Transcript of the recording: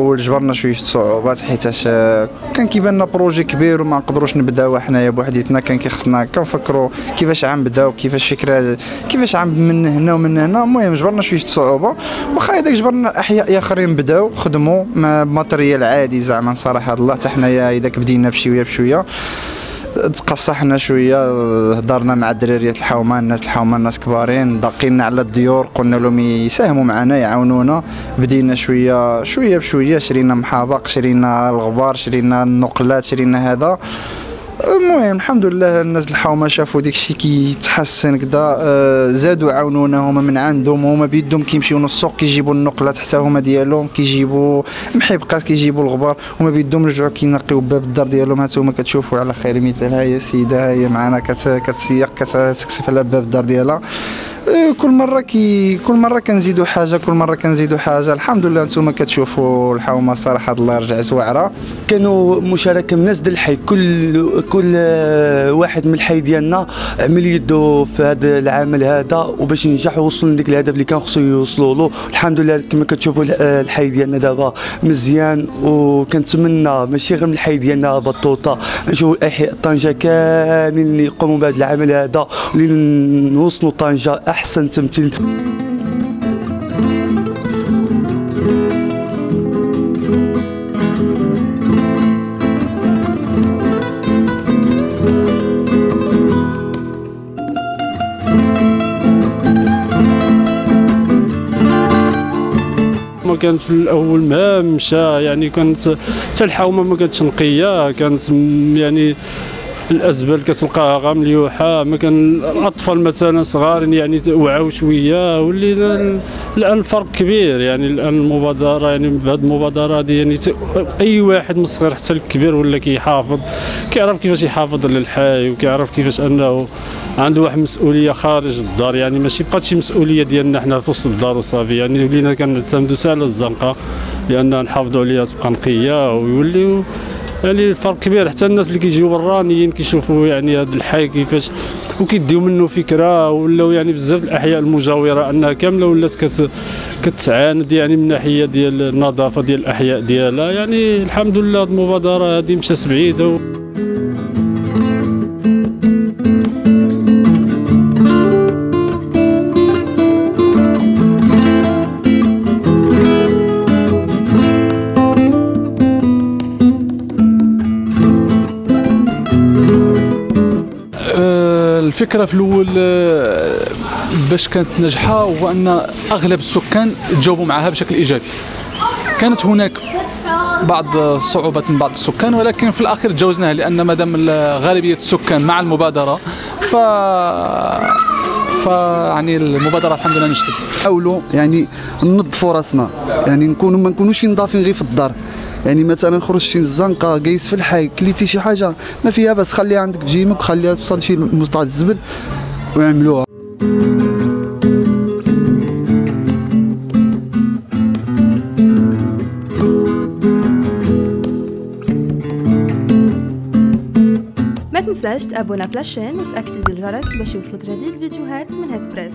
جبرنا شوية صعوبات آه، كان كيبان لنا projet كبير وما نقدروش نبداو حنايا بوحديتنا. كان كيخصنا كنفكروا كيفاش غنبداو كيفاش فكرة كيفاش عم من هنا ومن هنا. المهم جبرنا شوية صعوبة واخا هذاك جبرنا أحياء آخرين بداو خدموا matériel عادي زعما صراحة. الله حتى حنايا إذا بدينا بشوية بشوية. تقصحنا شوية هضرنا مع الدراريات الحومة الناس الحومة الناس كبارين دقينا على الديور قلنا لهم يساهموا معنا يعاونونا. بدينا شوية شوية بشوية شرينا محابق شرينا الغبار شرينا النقلات شرينا هذا. المهم الحمد لله الناس الحومه شافوا ديك الشيء كيتحسن كذا آه، زادوا عاونونا هما من عندهم هما بيدهم كيمشيو للسوق كيجيبوا النقلات حتى هما ديالهم كيجيبوا محبقات كيجيبوا الغبار هما بيدهم رجعوا كينقيو باب الدار ديالهم. هانتوما كتشوفوا على خير مثال. ها هي السيده هي معنا كتسيق كتكسف على باب الدار ديالها. كل مرة كي كل مرة كنزيدوا حاجة كل مرة كنزيدوا حاجة. الحمد لله أنتم كتشوفوا الحومة صراحة الله رجعت واعره كانوا مشاركة من ديال الحي كل كل واحد من الحي ديالنا عمل يدو في هذا العمل هذا وباش ينجح ووصل لديك الهدف اللي كان خصو يوصلوا له. الحمد لله كما كتشوفوا الحي ديالنا دابا مزيان وكنتمنى ماشي غير من الحي ديالنا بطوطه نشوفوا احياء طنجة كاملين يقوموا بهذا العمل هذا ولنوصلوا طنجة أحسن تمثيل. كانت في الأول ما مشى يعني كانت حتى الحومة ما كانتش نقية كانت يعني الازبال كتلقاها غا مليوحه ما كان الأطفال مثلا صغار يعني وعاو شوية ولينا الآن الفرق كبير يعني الآن المبادرة يعني بهذه المبادرة هذه يعني أي واحد من الصغير حتى الكبير ولا كيحافظ كيعرف كيفاش يحافظ على الحي وكيعرف كيفاش أنه عنده واحد المسؤوليه خارج الدار يعني ماشي بقات شي مسؤولية ديالنا حنا في وسط الدار وصافي يعني ولينا كنعتمدوا حتى على الزنقة لأن نحافظوا عليها تبقى نقية ويوليو يعني الفرق كبير. حتى الناس اللي كيجيو برانيين كيشوفوا يعني هذا الحي كيفاش وكيديو منه فكرة ولاو يعني بزاف الأحياء المجاورة أنها كاملة ولات كت كتعاند يعني من ناحية ديال النظافة ديال الأحياء ديالها. يعني الحمد لله المبادرة هذه مشات بعيدة الفكرة في الأول آه، باش كانت ناجحة هو أن أغلب السكان تجاوبوا معها بشكل إيجابي. كانت هناك بعض الصعوبات من بعض السكان ولكن في الأخير تجاوزناها لأن ما دام غالبية السكان مع المبادرة ف يعني المبادرة الحمد لله نجحت. حاولوا يعني ننظفوا راسنا يعني نكونوا ما نكونوش نضافين غير في الدار. يعني مثلا خرج شي زنقة قيس في الحي كليتي شي حاجة ما فيها بس خليها عندك في جيمك وخليها توصل شي مستعد الزبل ويعملوها. ما تنساش تابونا في لاشين وتاكتب الجرس باش يوصلك جديد الفيديوهات من هاد بريس.